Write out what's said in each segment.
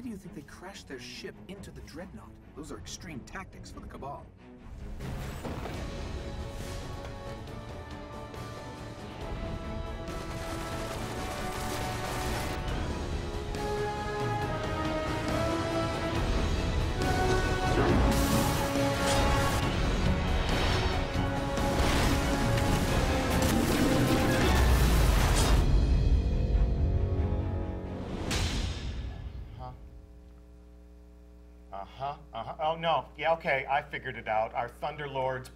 why do you think they crashed their ship into the Dreadnought? Those are extreme tactics for the Cabal. No. Yeah, okay, I figured it out. Our Thunderlord's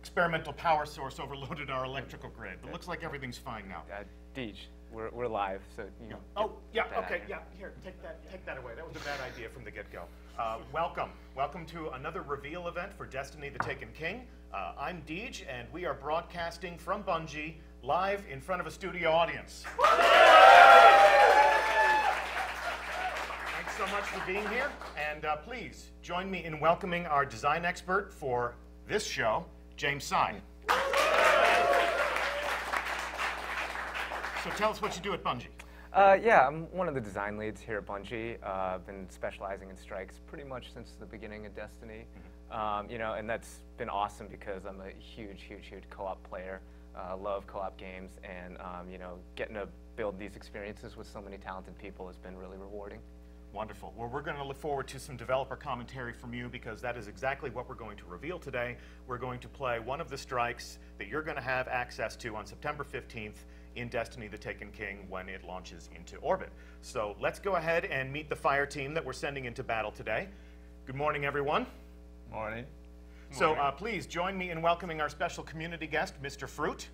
experimental power source overloaded our electrical grid. But looks like everything's fine now. Uh, Deej, we're, we're live, so you know. Oh, yeah, okay, yeah, here. here, take that, take that away. That was a bad idea from the get-go. Uh, welcome, welcome to another reveal event for Destiny the Taken King. Uh, I'm Deej, and we are broadcasting from Bungie, live in front of a studio audience. Thanks so much for being here, and uh, please join me in welcoming our design expert for this show, James Sy. So tell us what you do at Bungie. Uh, yeah, I'm one of the design leads here at Bungie. Uh, I've been specializing in strikes pretty much since the beginning of Destiny. Um, you know, and that's been awesome because I'm a huge, huge, huge co-op player. Uh, love co-op games, and um, you know, getting to build these experiences with so many talented people has been really rewarding. Wonderful. Well, we're going to look forward to some developer commentary from you because that is exactly what we're going to reveal today. We're going to play one of the strikes that you're going to have access to on September 15th in Destiny the Taken King when it launches into orbit. So let's go ahead and meet the fire team that we're sending into battle today. Good morning, everyone. Morning. So uh, please join me in welcoming our special community guest, Mr. Fruit.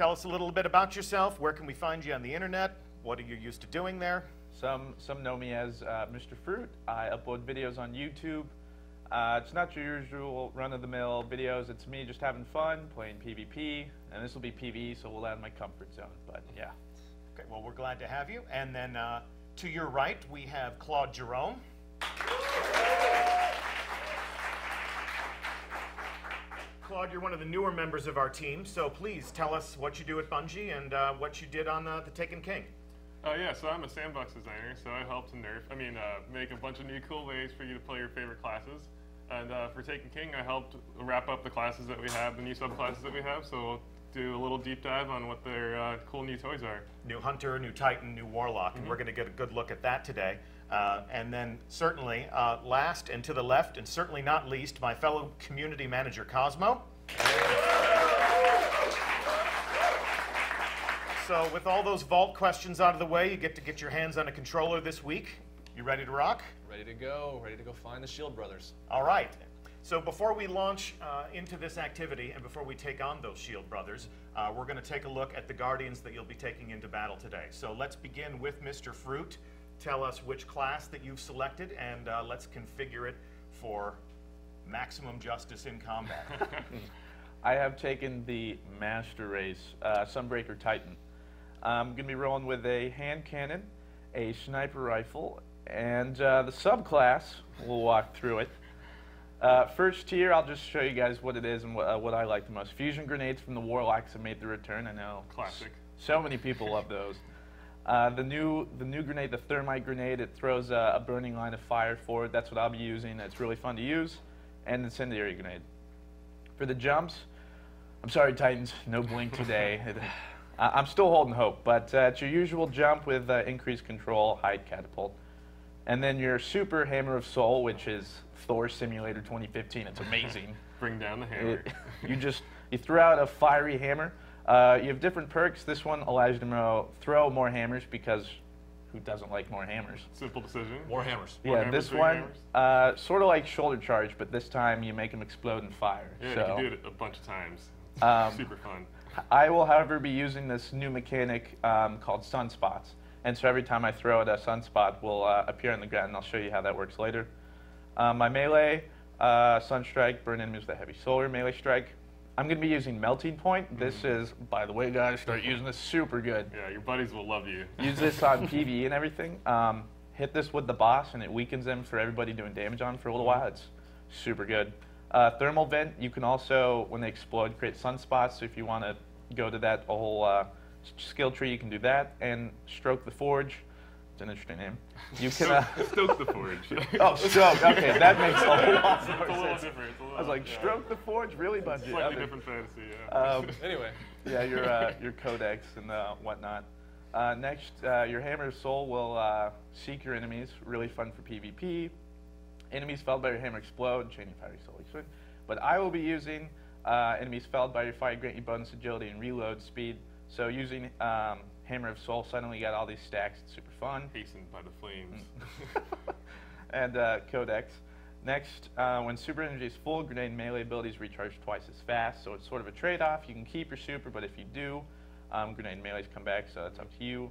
Tell us a little bit about yourself. Where can we find you on the internet? What are you used to doing there? Some some know me as uh, Mr. Fruit. I upload videos on YouTube. Uh, it's not your usual run-of-the-mill videos. It's me just having fun, playing PvP, and this will be PvE, so we'll add my comfort zone. But yeah, Okay, well, we're glad to have you. And then uh, to your right, we have Claude Jerome. Claude, you're one of the newer members of our team, so please tell us what you do at Bungie and uh, what you did on uh, The Taken King. Uh, yeah, so I'm a sandbox designer, so I help to nerf, I mean, uh, make a bunch of new cool ways for you to play your favorite classes. And uh, for Taken King, I helped wrap up the classes that we have, the new subclasses that we have, so we'll do a little deep dive on what their uh, cool new toys are. New Hunter, new Titan, new Warlock, and we're going to get a good look at that today. Uh, and then, certainly, uh, last and to the left, and certainly not least, my fellow community manager, Cosmo. So, with all those vault questions out of the way, you get to get your hands on a controller this week. You ready to rock? Ready to go, ready to go find the Shield Brothers. All right. So before we launch uh, into this activity and before we take on those Shield brothers, uh, we're going to take a look at the Guardians that you'll be taking into battle today. So let's begin with Mr. Fruit. Tell us which class that you've selected, and uh, let's configure it for maximum justice in combat. I have taken the Master Race uh, Sunbreaker Titan. I'm going to be rolling with a hand cannon, a sniper rifle, and uh, the subclass. We'll walk through it. Uh, first tier, I'll just show you guys what it is and what, uh, what I like the most. Fusion grenades from the Warlocks have made the return. I know. Classic. So many people love those. Uh, the new the new grenade, the thermite grenade, it throws a, a burning line of fire forward. That's what I'll be using. It's really fun to use. And incendiary grenade. For the jumps, I'm sorry, Titans, no blink today. It- I- I'm still holding hope, but uh, it's your usual jump with uh, increased control, height catapult. And then your super hammer of Sol, which is Thor Simulator 2015. It's amazing. Bring down the hammer. It- you just you throw out a fiery hammer. Uh, you have different perks. This one allows you to throw more hammers because who doesn't like more hammers? Simple decision. More hammers. More yeah, hammers, this one uh, sort of like shoulder charge, but this time you make them explode and fire. Yeah, so you can do it a bunch of times. Um, Super fun. I will, however, be using this new mechanic um, called sunspots. And so every time I throw it, a sunspot will uh, appear on the ground, and I'll show you how that works later. Um, my melee, uh, Sunstrike, burn enemies with a heavy solar melee strike. I'm going to be using Melting Point. This is, by the way, guys, start using this super good. Yeah, your buddies will love you. Use this on PvE and everything. Um, hit this with the boss, and it weakens them for everybody doing damage on for a little while. It's super good. Uh, thermal vent, you can also, when they explode, create sunspots. So if you want to go to that whole uh, skill tree, you can do that. And Stroke the Forge, an interesting name. You can. Uh, Stoke the Forge. oh, Stroke. Okay, that makes a whole lot it's more a little sense. different. It's a little, I was like, yeah. Stroke the Forge, really, Bungie? Slightly Okay. different fantasy, yeah. Um, Anyway, yeah, your uh, your codex and uh, whatnot. Uh, next, uh, your hammer of Sol will uh, seek your enemies. Really fun for PvP. Enemies felled by your hammer explode. Chain of fiery soul. But I will be using uh, enemies felled by your fire grant you bonus agility and reload speed. So using um, hammer of Sol, suddenly you got all these stacks. It's super fun. Hastened by the flames. and uh, Codex. Next, uh, when super energy is full, grenade melee abilities recharge twice as fast. So it's sort of a trade-off. You can keep your super, but if you do, um, grenade melees come back. So that's up to you.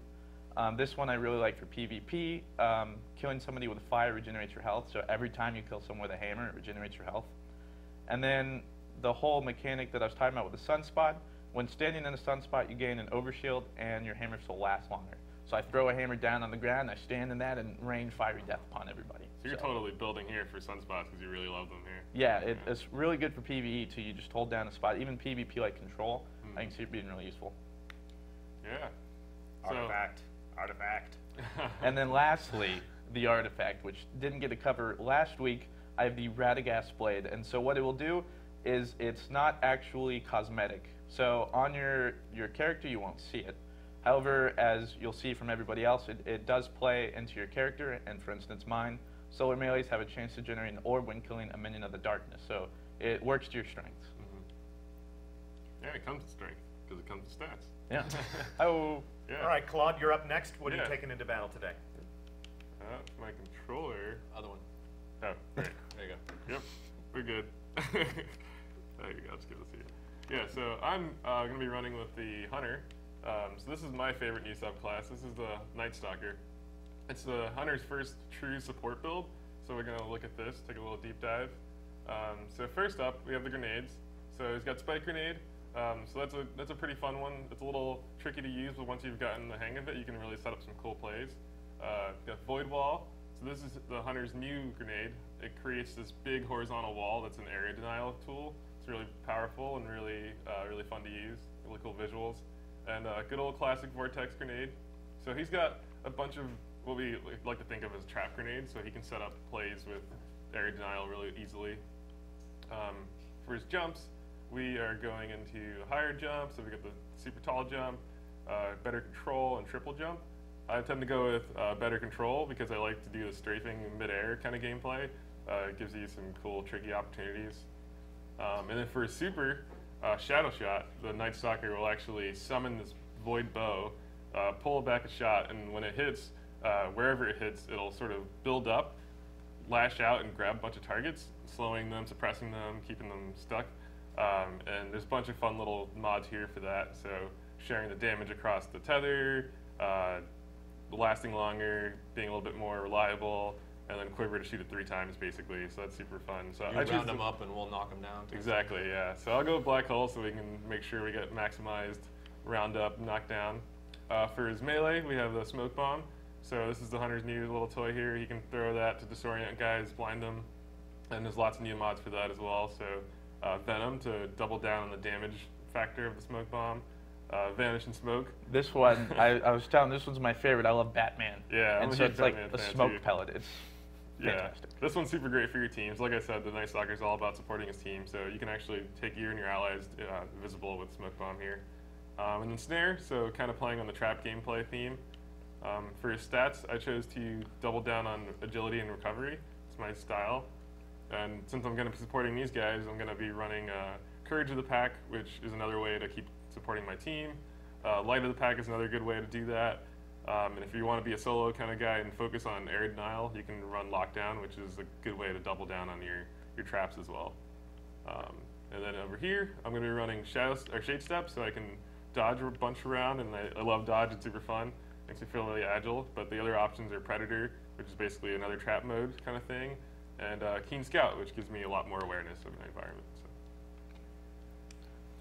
Um, this one I really like for PvP. Um, killing somebody with fire regenerates your health. So every time you kill someone with a hammer, it regenerates your health. And then the whole mechanic that I was talking about with the sunspot. When standing in a sunspot, you gain an overshield, and your hammer will last longer. So I throw a hammer down on the ground, I stand in that, and rain fiery death upon everybody. So you're totally building here for sunspots because you really love them here. Yeah, it, it's really good for PvE too. You just hold down a spot. Even PvP like control, hmm. I can see it being really useful. Yeah. So, Artifact. Artifact. And then lastly, the artifact, which didn't get a cover last week. I have the Radegast blade, and so what it will do is it's not actually cosmetic. So on your your character, you won't see it. However, as you'll see from everybody else, it, it does play into your character. And for instance, mine, solar melees have a chance to generate an orb when killing a minion of the darkness. So it works to your strengths. yeah, it comes to strength because it comes to stats. Yeah. oh. Yeah. All right, Claude, you're up next. What are you taking into battle today? Uh, my controller. other one. Oh, great. There you go. Yep, we're good. there you go. I'll just give this to you. Yeah, so I'm uh, going to be running with the Hunter. Um, so this is my favorite new subclass. This is the Night Stalker. It's the Hunter's first true support build. So we're going to look at this, take a little deep dive. Um, so first up, we have the grenades. So he's got Spike Grenade. Um, so that's a that's a pretty fun one. It's a little tricky to use, but once you've gotten the hang of it, you can really set up some cool plays. Uh, got Void Wall. So this is the Hunter's new grenade. It creates this big horizontal wall that's an area denial tool. It's really powerful and really uh, really fun to use. Really cool visuals. And a good old classic Vortex grenade. So he's got a bunch of what we like to think of as trap grenades. So he can set up plays with area denial really easily. Um, for his jumps, we are going into higher jump, so we got the super tall jump, uh, better control, and triple jump. I tend to go with uh, better control because I like to do the strafing mid-air kind of gameplay. Uh, it gives you some cool, tricky opportunities. Um, and then for super, uh, Shadow Shot, the Night Stalker will actually summon this void bow, uh, pull back a shot, and when it hits, uh, wherever it hits, it'll sort of build up lash out and grab a bunch of targets, slowing them, suppressing them, keeping them stuck. Um, and there's a bunch of fun little mods here for that. So sharing the damage across the tether, uh, lasting longer, being a little bit more reliable, and then quiver to shoot it three times basically. So that's super fun. So You I round them up and we'll knock them down. Exactly, yeah. So I'll go with Black Hole so we can make sure we get maximized round up, knockdown. Uh, for his melee, we have the Smoke Bomb. So this is the Hunter's new little toy here. He can throw that to disorient guys, blind them. And there's lots of new mods for that as well. So uh, Venom to double down on the damage factor of the Smoke Bomb. Uh, Vanish and Smoke. This one, I, I was telling this one's my favorite. I love Batman. Yeah, I'm and a so huge it's like a smoke too. pellet. It's Yeah, fantastic. this one's super great for your teams. Like I said, the Night Stalker is all about supporting his team, so you can actually take you and your allies uh, visible with Smoke Bomb here. Um, and then Snare, so kind of playing on the trap gameplay theme. Um, for his stats, I chose to double down on agility and recovery. It's my style. And since I'm going to be supporting these guys, I'm going to be running uh, Courage of the Pack, which is another way to keep supporting my team. Uh, Light of the Pack is another good way to do that. Um, and if you want to be a solo kind of guy and focus on air denial, you can run Lockdown, which is a good way to double down on your, your traps as well. Um, and then over here, I'm going to be running Shadow or Shade Step, so I can dodge a bunch around, and I, I love dodge. It's super fun. Makes me feel really agile. But the other options are Predator, which is basically another trap mode kind of thing, and uh, Keen Scout, which gives me a lot more awareness of my environment. So.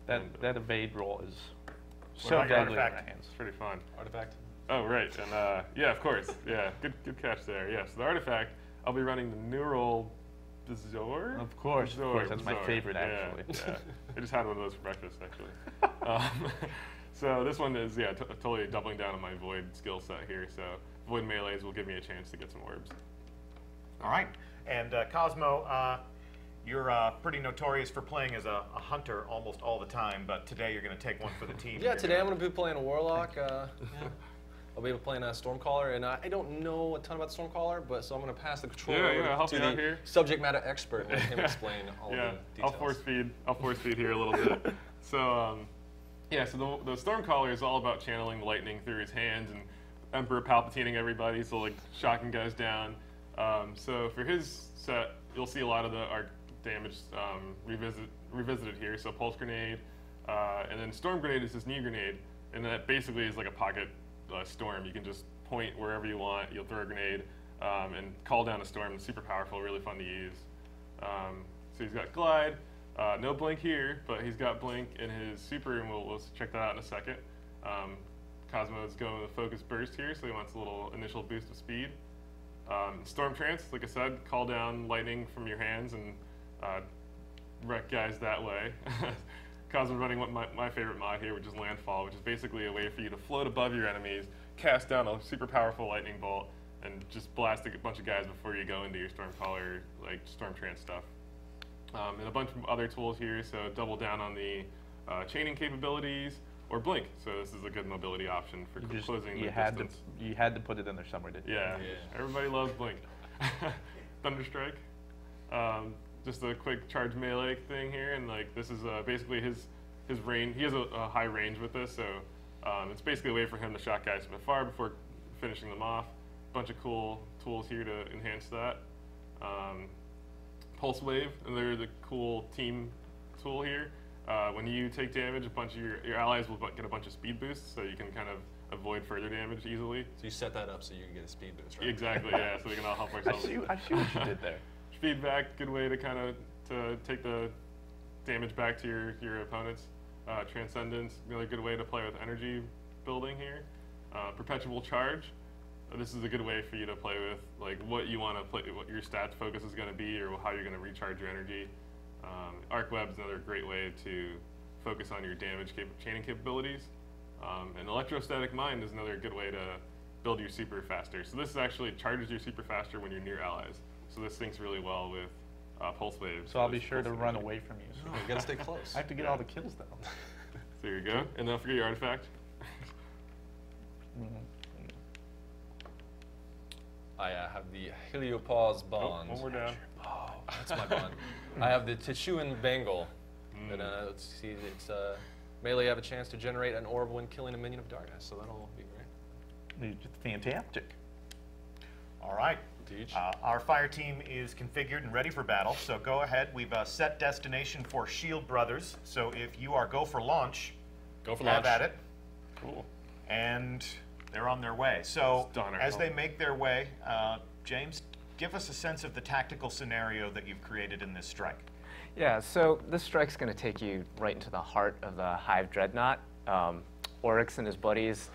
that And, uh, that evade roll is so about deadly in my artifact? hands. It's pretty fun. Artifact. Oh, right. And uh, yeah, of course. Yeah, good good catch there. Yes, the artifact, I'll be running the Neural Bizarre. Of course, of course, that's my favorite, actually. Yeah, I just had one of those for breakfast, actually. um, So this one is yeah, t- totally doubling down on my void skill set here. So void melees will give me a chance to get some orbs. All right. And uh, Cosmo, uh, you're uh, pretty notorious for playing as a, a hunter almost all the time, but today you're going to take one for the team. Yeah, You're today I'm gonna- going to be playing a Warlock. Uh, yeah. I'll be playing a Stormcaller, and I, I don't know a ton about Stormcaller, but so I'm going to pass the control Yeah, yeah, to the here. subject matter expert and let him explain all yeah, the I'll details. force feed. I'll force feed here a little bit. So, um, yeah, so the, the Stormcaller is all about channeling lightning through his hands and Emperor Palpatining everybody, so like shocking guys down. Um, so for his set, you'll see a lot of the arc damage um, revisit, revisited here. So Pulse Grenade, uh, and then Storm Grenade is his knee grenade, and that basically is like a pocket uh, storm. You can just point wherever you want. You'll throw a grenade um, and call down a storm. It's super powerful, really fun to use. Um, so he's got glide, uh, no blink here, but he's got blink in his super, and we'll, we'll check that out in a second. Um, Cosmo is going with focus burst here, so he wants a little initial boost of speed. Um, Storm Trance, like I said, call down lightning from your hands and uh, wreck guys that way. Cosmo running what my, my favorite mod here, which is Landfall, which is basically a way for you to float above your enemies, cast down a super powerful lightning bolt, and just blast a bunch of guys before you go into your Stormcaller, like Storm Trance stuff. Um, and a bunch of other tools here, so double down on the uh, chaining capabilities or blink. So this is a good mobility option for You, just, closing you the had distance. to you had to put it in there somewhere, didn't you? Yeah, Yeah. everybody loves blink. Thunderstrike, um, just a quick charge melee thing here, and like this is uh, basically his his range. He has a, a high range with this, so um, it's basically a way for him to shot guys from afar before finishing them off. Bunch of cool tools here to enhance that. Um, Pulse Wave, another the cool team tool here. Uh, when you take damage, a bunch of your, your allies will get a bunch of speed boosts, so you can kind of avoid further damage easily. So you set that up so you can get a speed boost, right? Exactly, yeah. So we can all help ourselves. I ourselves. see. I see what you did there. Feedback, good way to kind of to take the damage back to your your opponents. Uh, Transcendence, another good way to play with energy building here. Uh, perpetual charge. Uh, this is a good way for you to play with like what you want to play, what your stats focus is going to be, or how you're going to recharge your energy. Um, Arc Web's another great way to focus on your damage cap- chaining capabilities. Um, and Electrostatic Mind is another good way to build your super faster. So this actually charges your super faster when you're near allies. So this syncs really well with uh, Pulse Wave. So I'll be sure to run energy. away from you. So No, you gotta stay close. I have to get all the kills though. So there you go. And don't forget your artifact. I uh, have the Heliopause Oh, Bond. one more down. Oh, that's my bond. I have the Tichuan Bengal. And uh, let's see, it's uh, melee have a chance to generate an orb when killing a minion of darkness, so that'll be great. It's fantastic. All right. Teach. Uh, our fire team is configured and ready for battle, so go ahead. We've uh, set destination for Shield Brothers, so if you are go for launch, Go for have launch. at it. Cool. and they're on their way. So Stunner. as they make their way, uh, James, give us a sense of the tactical scenario that you've created in this strike. Yeah, so this strike's going to take you right into the heart of the Hive Dreadnought. Um, Oryx and his buddies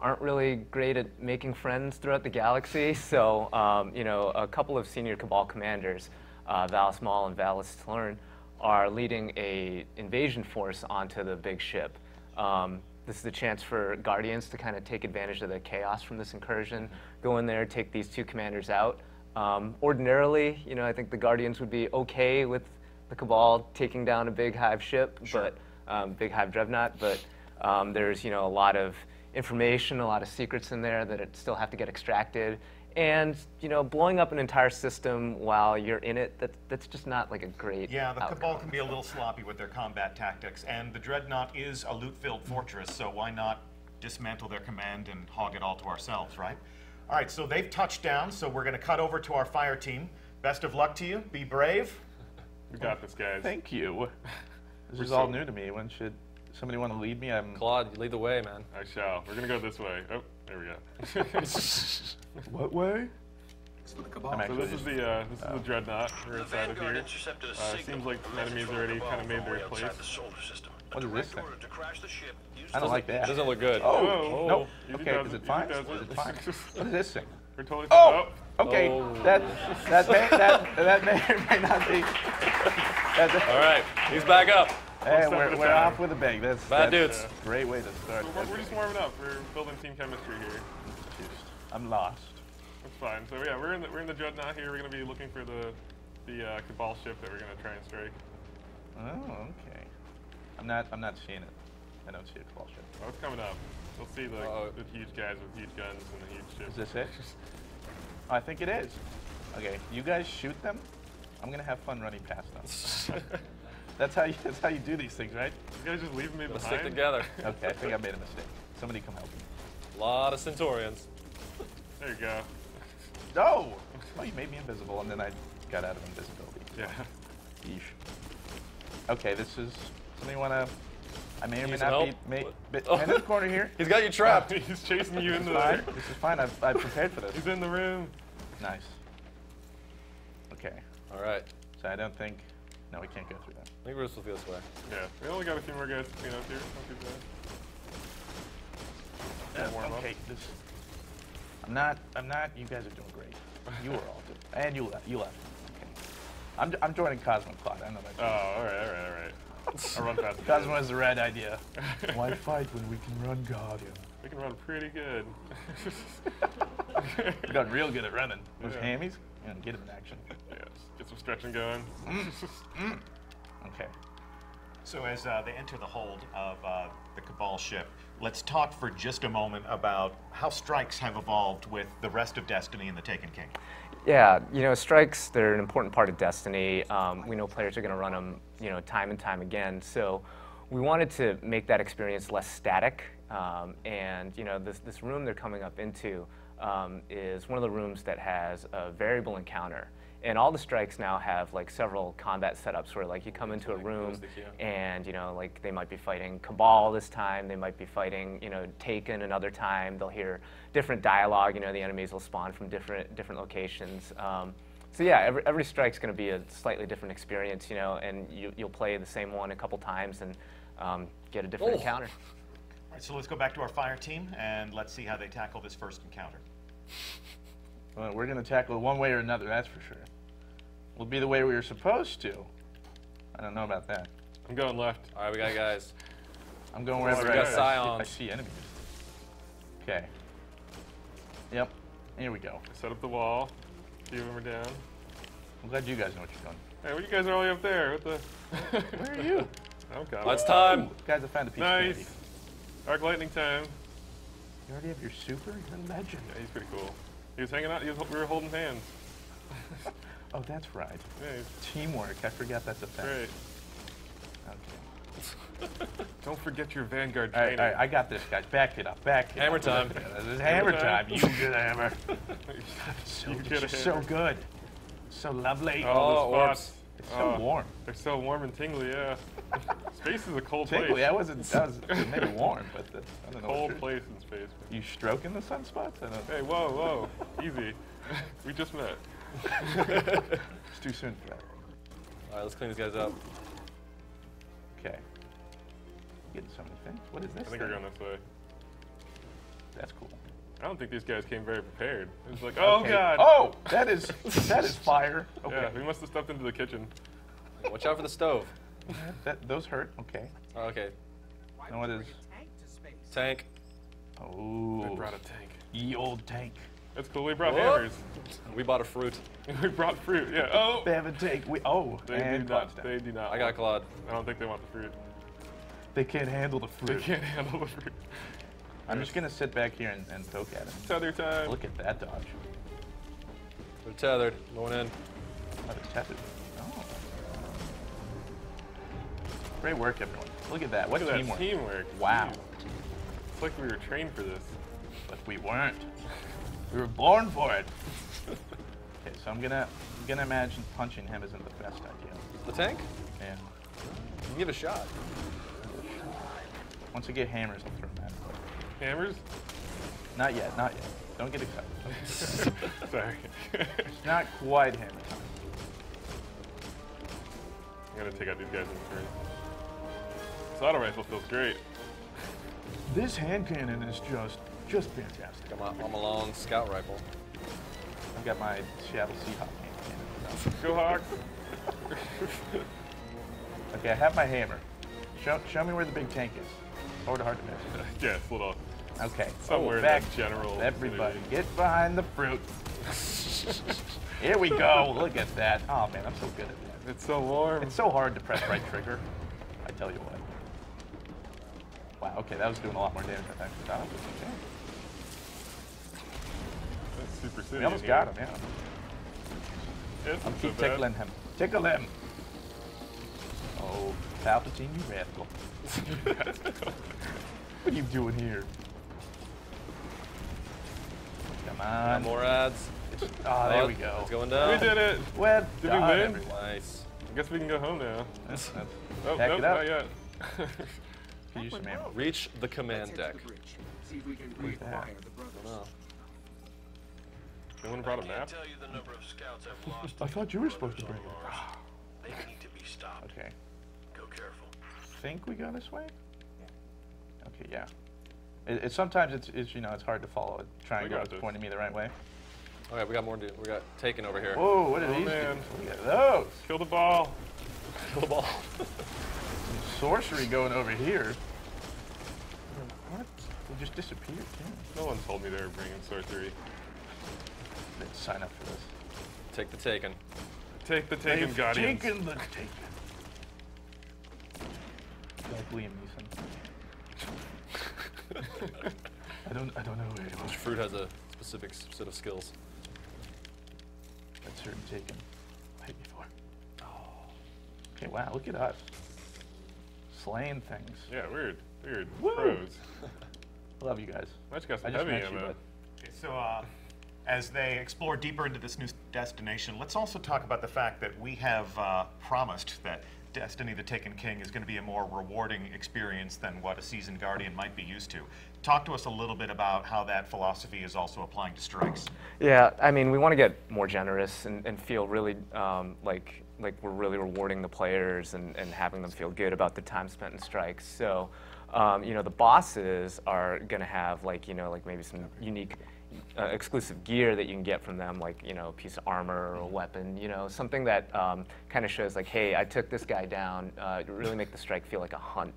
aren't really great at making friends throughout the galaxy, so um, you know a couple of senior Cabal commanders, uh, Valus Mau'ual and Valus Tlu'urn, are leading a invasion force onto the big ship. Um, this is a chance for Guardians to kind of take advantage of the chaos from this incursion, go in there, take these two commanders out. Um, ordinarily, you know, I think the Guardians would be okay with the Cabal taking down a big Hive ship, but um, big Hive Dreadnought, but um, there's you know a lot of information, a lot of secrets in there that still have to get extracted, and you know blowing up an entire system while you're in it that, that's just not like a great Yeah, the outcome. Cabal can be a little sloppy with their combat tactics, and the Dreadnought is a loot-filled fortress, so why not dismantle their command and hog it all to ourselves, right? All right, so they've touched down, so we're going to cut over to our fire team. Best of luck to you. Be brave. We got this, guys. Thank you. This We're is all new to me. When should somebody want to lead me? I'm. Claude, you lead the way, man. I shall. We're gonna go this way. Oh, there we go. What way? The so this is the uh, this is the dreadnought. We're inside of Vanguard here. intercepted a Uh, seems like the enemies message already kind of made their from way outside place. the solar system. A What is this thing? order to crash the ship used I don't as like that. Doesn't look good. Oh, Oh, no. easy Okay, is it, it fine? does Is it. it fine? What is this thing? We're totally Oh, okay. Oh. That that may that that may or may not be. All right, he's back up. Hey, step we're, at a we're time. off with a bang. That's, Bad that's dudes. a great way to start. We're, we're just warming up. We're building team chemistry here. I'm lost. That's fine. So yeah, we're in the we're in the dreadnought here. We're gonna be looking for the the uh, cabal ship that we're gonna try and strike. Oh, okay. I'm not. I'm not seeing it. I don't see a cabal ship. Oh, it's coming up. We'll see the, Uh-oh. the huge guys with huge guns and the huge ships. Is this it? I think it is. Okay, you guys shoot them. I'm gonna have fun running past them. that's how you. That's how you do these things, right? You guys just leaving me Let's behind? stick together. Okay, I think I made a mistake. Somebody come help me. A lot of Centurions. There you go. No! Oh, you made me invisible, and then I got out of invisibility. Yeah. Yeesh. Okay, this is something you wanna. I may or may not some be. help? May, What? but Oh. in this corner here. He's got you trapped. He's chasing you into Fine. the. This is fine. I've, I've prepared for this. He's in the room. Nice. Okay. All right. So I don't think. No, we can't go through that. I think we're supposed to be this way. Yeah. We only got a few more guys to clean up here. Not too bad. Uh, warm up. okay. This. I'm not. I'm not. You guys are doing great. You were all good. And you left. You left. Okay. I'm, I'm joining Cosmo and Cloud. I know that. Oh, all right, all right, all right. I'll run past Cosmo has the right idea. Why fight when we can run Guardian? We can run pretty good. We got real good at running. Those Yeah. hammies. Yeah, get him in action. Yes. Get some stretching going. Okay. So as uh, they enter the hold of uh, the Cabal ship, let's talk for just a moment about how strikes have evolved with the rest of Destiny and the Taken King. Yeah, you know, strikes, they're an important part of Destiny. Um, we know players are going to run them, you know, time and time again. So we wanted to make that experience less static. Um, and, you know, this, this room they're coming up into um, is one of the rooms that has a variable encounter. And all the strikes now have like several combat setups where like you come into a room and you know like they might be fighting Cabal this time, they might be fighting you know Taken another time. They'll hear different dialogue. You know the enemies will spawn from different different locations. Um, so yeah, every, every strike's going to be a slightly different experience. You know, and you, you'll play the same one a couple times and um, get a different Oh. encounter. All right, so let's go back to our fire team and let's see how they tackle this first encounter. Well, we're gonna tackle it one way or another. That's for sure. We'll be the way we were supposed to. I don't know about that. I'm going left. All right, we got guys. I'm going wherever we I, got I see- Psions. I see enemies. Okay. Yep. Here we go. Set up the wall. A few of them are down. I'm glad you guys know what you're doing. Hey, what you guys are all up there? What the? Where are you? I'm coming. Well, it's time. guys, I found a piece of candy. Nice. Arc lightning time. You already have your super? You're a legend. Yeah, he's pretty cool. He was hanging out. He was, we were holding hands. Oh, that's right. Yeah, Teamwork. I forgot that's a thing. great. Okay. Don't forget your Vanguard All right, training. all right, I got this, guys. Back it up. Back it Hammer up. time. This is hammer time. You get a hammer. So, You it's get a just so good. So lovely. Oh, Oh, the. It's so Oh, warm. They're so warm and tingly, yeah. space is a cold Tingly, place. I wasn't, that was maybe warm, but the, I don't know. cold place in space. You stroking the sunspots? I don't Hey, whoa, whoa. Easy. we just met. It's too soon for that. All right, let's clean these guys up. Okay. Getting so many things. What is this? I think we're going this way. That's cool. I don't think these guys came very prepared. It was like, oh Okay. god. Oh, that is that is fire. Okay. Yeah, we must have stepped into the kitchen. Watch out for the stove. That, those hurt. Okay. Oh, okay. Now what is? Tank. Oh, We brought a tank. ye old tank. That's cool. We brought Whoop. hammers. We bought a fruit. we brought fruit. Yeah. Oh. They have a tank. We oh, They and do not. down. They do not. I got want- Claude. I don't think they want the fruit. They can't handle the fruit. They can't handle the fruit. I'm just gonna sit back here and, and poke at him. Tether time. Look at that dodge. They're tethered. Going in. Oh, it's tethered. Oh. Great work, everyone. Look at that. What Look at teamwork. that teamwork. Wow. Jeez. It's like we were trained for this. But we weren't. We were born for it. okay, so I'm gonna I'm gonna imagine punching him isn't the best idea. The tank? Yeah. You can give it a shot. Once I get hammers, I'll throw them at him. Hammers? Not yet, not yet. Don't get excited. Sorry. It's not quite hammer time. I'm gonna take out these guys in turn. This auto rifle feels great. This hand cannon is just just fantastic. Got my, I'm a long scout rifle. I've got my Seattle Seahawk hand. Go Hawks! Okay, I have my hammer. Show, show me where the big tank is. Hard, hard to miss. Yeah, it's a little. Okay. Somewhere in back. that general Everybody, vicinity. get behind the fruit. Here we go. Look at that. Oh man, I'm so good at that. It's so warm. It's so hard to press right trigger. I tell you what. Wow. Okay, that was doing a lot more damage than I thought. it was. Okay. That's super city. We almost in got him. Yeah. It's I'm not keep so tickling him. Tickle him. Oh, Palpatine, you rascal. what are you doing here? Come on. More ads. Oh, there we go. It's going down. We did it. Well Did we win? everyone. Nice. I guess we can go home now. That's- that's- Oh, Pack nope, it up. not yet. Can you use some ammo? Reach the command deck. the. See if we can Who's that? reacquire the brothers. Number of scouts I've lost. I thought you were supposed to bring it. They need to be stopped. Okay. Go careful. Think we go this way? Okay, yeah. It, it sometimes it's, it's you know it's hard to follow a triangle got that's this. pointing me the right way. Okay, we got more. To, we got taken over here. Whoa, what are Oh, these? man. Look at those. Kill the ball. Kill the ball. Some sorcery going over here. What? They just disappeared. Yeah. No one told me they were bringing sorcery. Let's sign up for this. Take the taken. Take the taken They've guardians. taken the taken. Like Liam Neeson. I don't. I don't know where it was. Fruit has a specific set of skills. That certain taken. Right before. Oh. Okay. Wow. Look at us. Slaying things. Yeah, weird. Weird. Woo! Pros. I love you guys. I just got I some just heavy met you, but Okay, So, uh, as they explore deeper into this new destination, let's also talk about the fact that we have uh, promised that Destiny the Taken King is going to be a more rewarding experience than what a seasoned Guardian might be used to. Talk to us a little bit about how that philosophy is also applying to strikes. Yeah, I mean, we want to get more generous and, and feel really um, like like we're really rewarding the players and, and having them feel good about the time spent in strikes. So, um, you know, the bosses are going to have like you know like maybe some unique. Uh, exclusive gear that you can get from them, like you know, a piece of armor or a weapon, you know, something that um, kind of shows like, hey, I took this guy down. Uh, really make the strike feel like a hunt,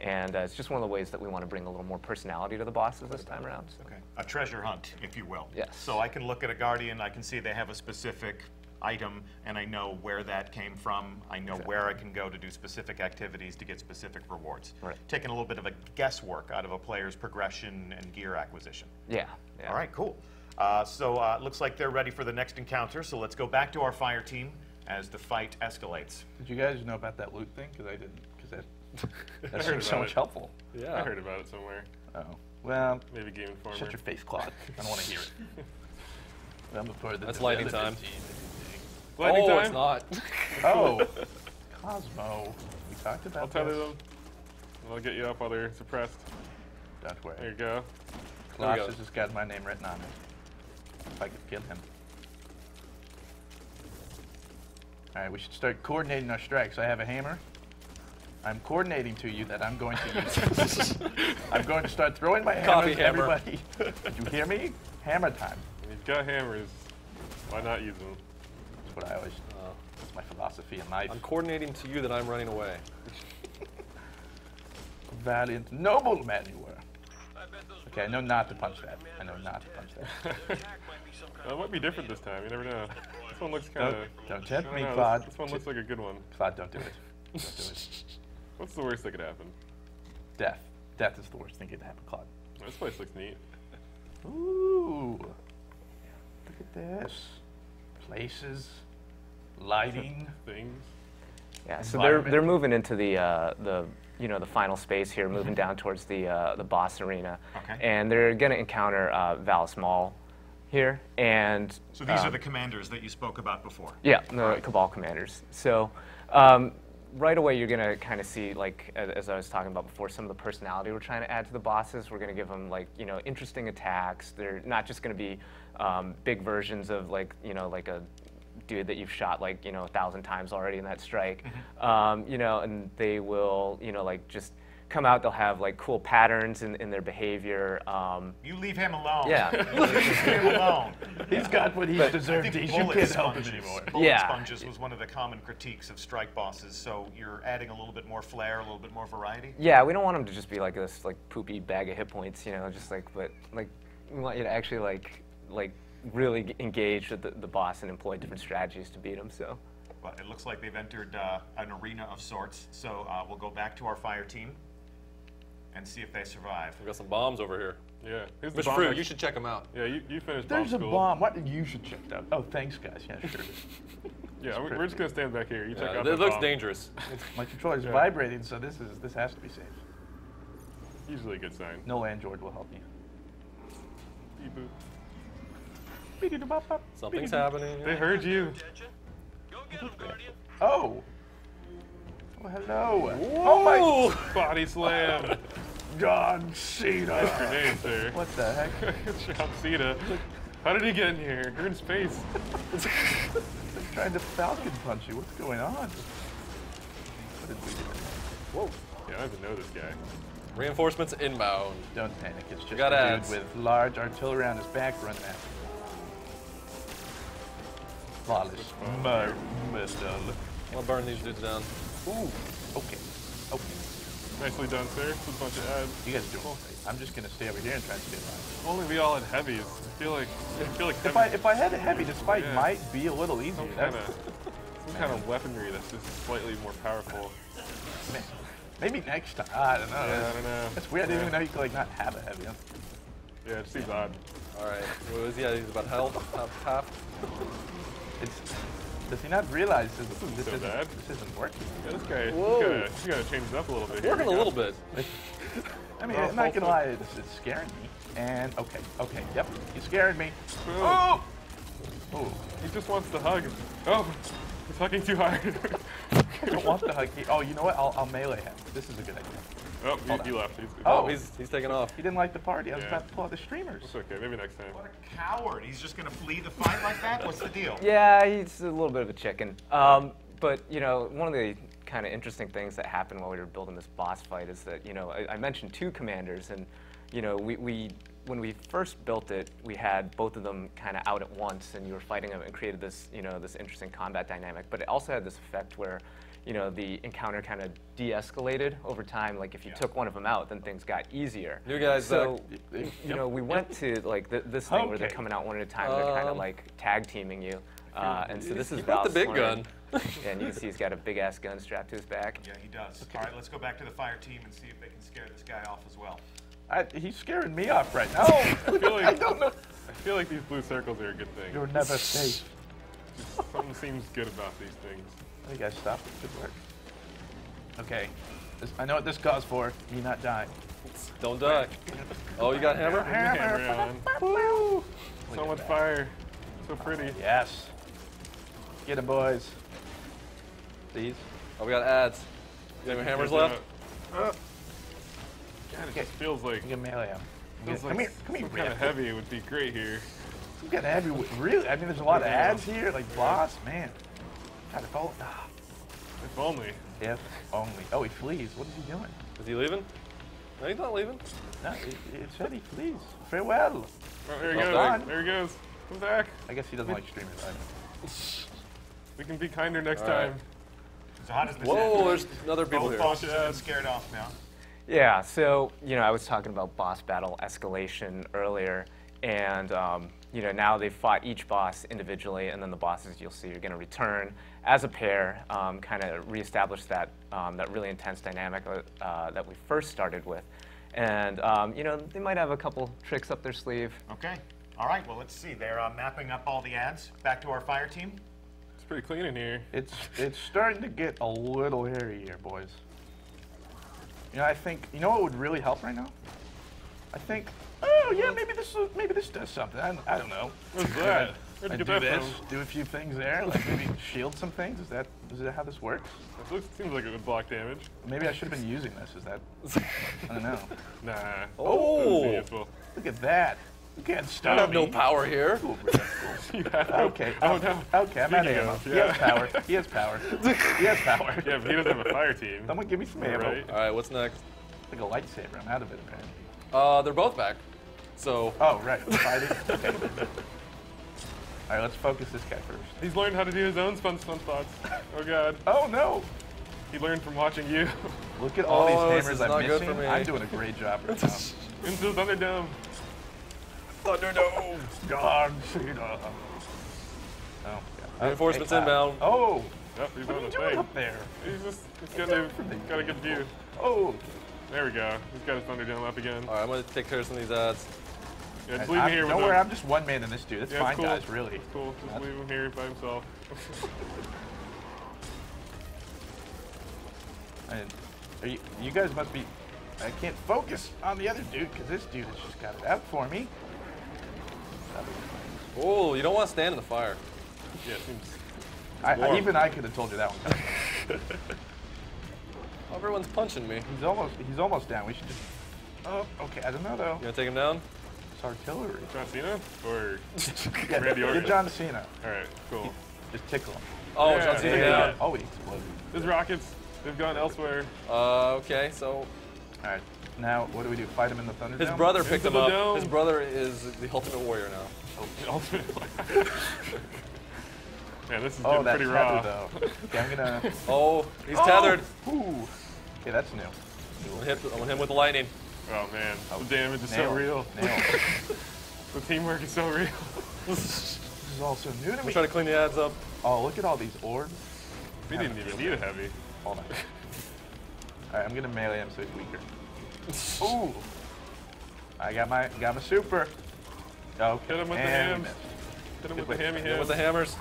and uh, it's just one of the ways that we want to bring a little more personality to the bosses this time around. so. Okay. A treasure hunt, if you will. Yes. So I can look at a Guardian, I can see they have a specific item, and I know where that came from. I know exactly. where I can go to do specific activities to get specific rewards. Right. Taking a little bit of a guesswork out of a player's progression and gear acquisition. Yeah. yeah. All right, cool. Uh, so uh, it looks like they're ready for the next encounter, so let's go back to our fire team as the fight escalates. Did you guys know about that loot thing? Because I didn't. Because that, that seems so much it. helpful. Yeah. I heard about it somewhere. Oh. Well, maybe Game Informer. Shut your face, Claude. I don't want to hear it. I'm a part of the That's lighting time. 15. Landing oh, time? it's not. oh. Cosmo. We talked about I'll tether this. them. I'll get you up while they're suppressed. Don't worry. There you go. Colossus has got my name written on it. If I could kill him. Alright, we should start coordinating our strikes. I have a hammer. I'm coordinating to you that I'm going to use. I'm going to start throwing my hammers at hammer. everybody. Did you hear me? Hammer time. You've got hammers. Why not use them? That's what I always, Uh, that's my philosophy in life. I'm coordinating to you that I'm running away. Valiant, noble man you were. I bet those Okay, I know not to punch that. I know not to punch that. attack might be some kind Well, it might be different this time. You never know. This one looks kind Don't, of. don't tempt me, This, Claude. this one looks like a good one. Claude, don't do it. Don't do it. What's the worst that could happen? Death. Death is the worst thing that could happen, Claude. This place looks neat. Ooh. Look at this. Places, lighting. Things. Yeah, so they're they're moving into the uh, the you know the final space here, moving down towards the uh, the boss arena, Okay. and they're going to encounter uh, Valus Mau'ual here, and So these are um, the commanders that you spoke about before. yeah, the Cabal commanders. So um, right away, you're gonna kind of see, like as, as I was talking about before, some of the personality we're trying to add to the bosses. We're gonna give them like you know interesting attacks. They're not just gonna be um, big versions of like you know like a dude that you've shot like you know a thousand times already in that strike. Um, you know, and they will you know like just come out, they'll have like cool patterns in, in their behavior. Um, You leave him alone. Yeah. You leave him alone. He's got what he's I deserved. think you bullet can't help him sponges, anymore. bullet Yeah. sponges was one of the common critiques of strike bosses. So you're adding a little bit more flair, a little bit more variety. yeah, we don't want them to just be like this like poopy bag of hit points, you know, just like but like we want you to actually like like really g- engage with the, the boss and employ different strategies to beat him. So. But it looks like they've entered uh, an arena of sorts. So uh, we'll go back to our fire team and see if they survive. We've got some bombs over here. Yeah. Here's the Mr. Fruit, you should check them out. Yeah, you, you finished There's bomb a school. bomb. What? You should check that. Oh, thanks, guys. Yeah, sure. Yeah, we're, we're just gonna stand back here. You check Yeah, out it that looks bomb. dangerous. My controller's Yeah. vibrating, so this is this has to be safe. Usually a good sign. No Android will help you. Beep boop. Something's happening. They heard you. Attention. Go get him, Oh. Oh, hello. Oh my. Body slam. my John Cena. Grenade, sir. What the heck? Good job, Cena. How did he get in here? You're in space. trying to falcon punch you. What's going on? What did we do? Whoa. Yeah, I don't even know this guy. Reinforcements inbound. Don't panic. It's just got a ads. dude with large artillery on his back running at me. Flawless. Murder. I'll burn these dudes down. Ooh. Okay. Okay. Nicely done, sir. It's a bunch of ads. You guys are doing great. I'm just gonna stay over here and try to stay alive. Only we all had heavies. I feel like I feel like If I if I had a heavy, this fight Yeah. might be a little easier. some kind of some kind of weaponry that's just slightly more powerful. man, Maybe next time. I don't know. Yeah, I that's, don't know. that's weird. I didn't Yeah. even know you could like not have a heavy. Yeah, it seems odd. All right. What was he? He's about health. Top, top. It's does he not realize this, this, isn't this, so isn't, bad. this isn't working? Yeah, this guy, Whoa. he's gotta, he's gotta change it up a little bit. here. Working a little bit. I mean, Oh, I'm not gonna hopefully. lie, it's, it's scaring me. And okay, okay, yep, you scared me. Boom. Oh, oh, He just wants to hug. Oh, he's hugging too hard. I don't want the hug. He- Oh, you know what? I'll, I'll melee him. This is a good idea. Oh, he, he left. He's, Oh, Oh. he's he's taking off. He didn't like the party. I was Yeah. about to pull out the streamers. It's okay. Maybe next time. What a coward. He's just going to flee the fight like that? What's the deal? Yeah, he's a little bit of a chicken. Um, but you know, one of the kind of interesting things that happened while we were building this boss fight is that you know I, I mentioned two commanders, and you know we, we when we first built it, we had both of them kind of out at once, and you were fighting them and created this you know this interesting combat dynamic. But it also had this effect where you know the encounter kind of de-escalated over time. Like if you Yeah. took one of them out, then things got easier. New guys So back. you know we went to like th- this thing where they're coming out one at a time. they're kind of Um, like tag teaming you. Uh, and so this is You brought the big Slurm. gun. and you can see he's got a big ass gun strapped to his back. Yeah, he does. All right, let's go back to the fire team and see if they can scare this guy off as well. I, he's scaring me off right now. I feel like I don't know. I feel like these blue circles are a good thing. You're never safe. Something seems good about these things. You guys stop. Good work. Okay. This, I know what this calls for. Me not die. Don't die. Oh, you got hammer? Hammer on. Woo! So much fire. So pretty. Yes. Get him, boys. These. Oh, we got ads. You have any hammers left? Uh, God, it just feels like You can melee him. feels come here. Come here. some kind of Rip. heavy would be great here. Some kind of heavy. wi- Really? I mean, there's a lot of ads here. Like boss, man. God, if all. Ah. If only. If only. Oh, he flees. What is he doing? Is he leaving? No, he's not leaving. No, it, it said he flees. Farewell. Oh, there he Well goes. done. There he goes. Come back. I guess he doesn't like streamers either. We can be kinder next All right. time. So how does this Whoa, end? there's another people Both here. bosses have scared off now. Yeah, so you know, I was talking about boss battle escalation earlier, and um, you know now they've fought each boss individually, and then the bosses you'll see are going to return as a pair, um, kind of reestablish that um, that really intense dynamic uh, that we first started with, and um, you know they might have a couple tricks up their sleeve. Okay. All right, well, let's see. They're uh, mapping up all the ads. Back to our fire team. It's pretty clean in here. It's it's starting to get a little hairy here, boys. You know, I think you know what would really help right now. I think. Oh yeah, maybe this will- maybe this does something. I, I don't know. What's that? I do this, do a few things there, like maybe shield some things. Is that is that how this works? It looks, seems like it would block damage. Maybe I should have been using this. Is that? I don't know. Nah. Oh. Doesn't seem useful. Look at that. You can't stop I stop have no power here. Cool, bro, that's cool. You have no- Okay. Oh no. Okay, I'm out of Speaking ammo. of, He has power. He has power. He has power. Yeah, but he doesn't have a fire team. Someone give me some ammo. Right? All right, what's next? like a lightsaber. I'm out of it apparently. Uh, they're both back. So Oh, right. Fighting. okay. All right, let's focus this guy first. He's learned how to do his own spun stun spots. Oh god. Oh no! He learned from watching you. Look at all Oh, these this hammers I'm missing. for me. I'm doing a great job right now. Into the Thunderdome. Thunderdome. God, Cena. Oh, yeah. Reinforcements Hey, uh, inbound. Oh, Yep, he's what are you doing face. up there? He's just he's got a got a good view. Oh, There we go. He's got his Thunderdome up again. All right, I'm gonna take care of some of these ads. Yeah, just leave him I'm- here don't worry, I'm just one man in this dude. It's Yeah, it's fine, cool. guys. Really. It's cool. Just That's- leave him here by himself. And are you, you guys must be. I can't focus on the other dude because this dude has just got it out for me. Oh, you don't want to stand in the fire. yeah, it seems I, I, even I could have told you that one. coming. Everyone's punching me. he's almost. He's almost down. We should just. Oh, okay. I don't know though. You gonna take him down? It's artillery. John Cena or Yeah, Randy get Orton. John Cena. all right, cool. Just tickle him. Oh, Yeah, John Cena there you down. go. Oh, he exploded. His rockets, they've gone elsewhere. Uh, okay, so All right. Now, what do we do? Fight him in the thunder? his brother picked Into him up. dome. His brother is the ultimate warrior now. Ultimate. Man, this is Oh, getting that pretty tether raw. though. Okay, I'm gonna. Oh, he's tethered. Ooh. Okay, that's new. I'm hit, I'm hit him with the lightning. Oh man, oh, the damage is Nail. so real. Nail. The teamwork is so real. this is all so new to I'm me. trying to clean the ads up. Oh, look at all these orbs. We didn't even need a heavy. Hold on. All right, I'm gonna melee him so he's weaker. Ooh. I got my got my super. Okay. Hit him with the and we hams. Hit him Good with the hammy Hit him with the hammers.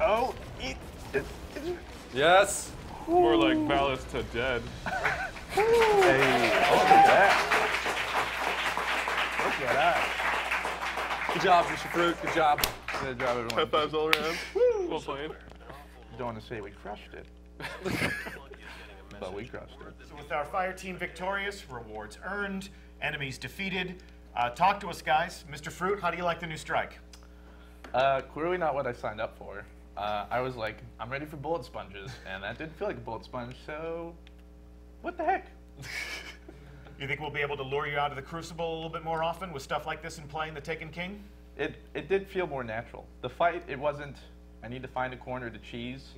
Oh, eat. It, it, Yes. More like ballast to dead. hey, oh, look at that. Look at that. Good job, Mr. Fruit. Good job. Good job, everyone. High fives all around. well played. Don't want to say we crushed it, but we crushed it. So with our fire team victorious, rewards earned, enemies defeated. Uh, talk to us, guys. Mr. Fruit, how do you like the new strike? Uh, clearly not what I signed up for. Uh, I was like, I'm ready for bullet sponges, and that didn't feel like a bullet sponge, so what the heck? You think we'll be able to lure you out of the Crucible a little bit more often with stuff like this in playing the Taken King? It, it did feel more natural. The fight, it wasn't, I need to find a corner to cheese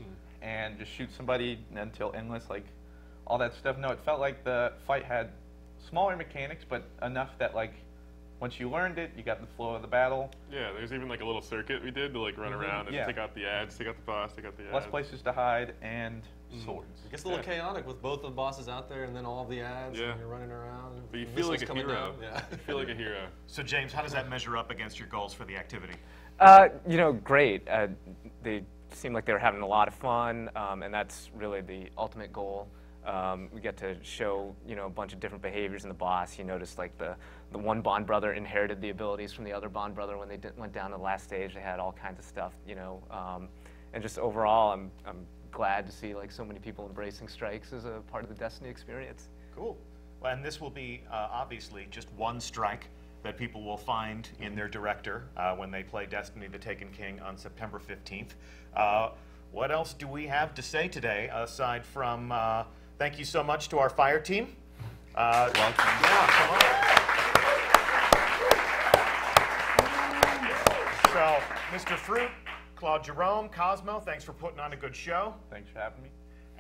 and just shoot somebody until endless, like all that stuff. No, it felt like the fight had smaller mechanics, but enough that like once you learned it, you got the flow of the battle, Yeah, there's even like a little circuit we did to like run around and. Yeah. take out the ads, take out the boss, take out the ads. less places to hide, and swords. It gets a little chaotic with both of the bosses out there and then all the ads Yeah. and you're running around. But you feel like a hero. down. Yeah. You feel like a hero. So, James, how does that measure up against your goals for the activity? Uh, you know, great. Uh, they seemed like they were having a lot of fun, um, and that's really the ultimate goal. Um, we get to show, you know, a bunch of different behaviors in the boss. You notice like the, the one Bond brother inherited the abilities from the other Bond brother when they did, went down to the last stage. They had all kinds of stuff, you know, um, and just overall, I'm, I'm glad to see like so many people embracing strikes as a part of the Destiny experience. Cool. Well, and this will be uh, obviously just one strike that people will find in their director uh, when they play Destiny the Taken King on September 15th. Uh, what else do we have to say today aside from uh, thank you so much to our fire team? Uh, Welcome. yeah. So, Mr. Fruit, Claude Jerome, Cosmo, thanks for putting on a good show. Thanks for having me.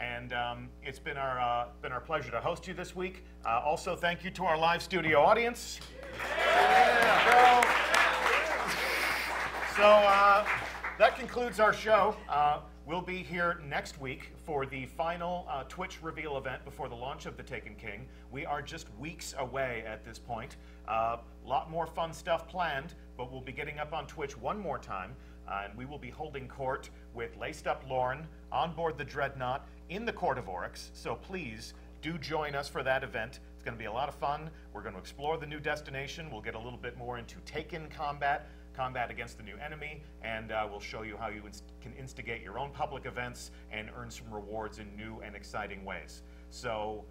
And um, it's been our uh, been our pleasure to host you this week. Uh, also, thank you to our live studio audience. Yeah. So uh, that concludes our show. Uh, we'll be here next week for the final uh, Twitch reveal event before the launch of The Taken King. We are just weeks away at this point. A lot more fun stuff planned, but we'll be getting up on Twitch one more time. Uh, and we will be holding court with Laced Up Lorne on board the Dreadnought in the Court of Oryx. So please do join us for that event. It's going to be a lot of fun. We're going to explore the new destination. We'll get a little bit more into Taken combat, combat against the new enemy, and uh, we'll show you how you inst- can instigate your own public events and earn some rewards in new and exciting ways. So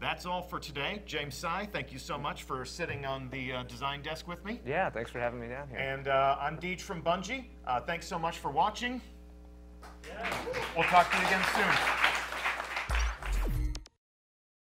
that's all for today. James Sy, thank you so much for sitting on the uh, design desk with me. Yeah, thanks for having me down here. And uh, I'm Deej from Bungie. Uh, thanks so much for watching. We'll talk to you again soon.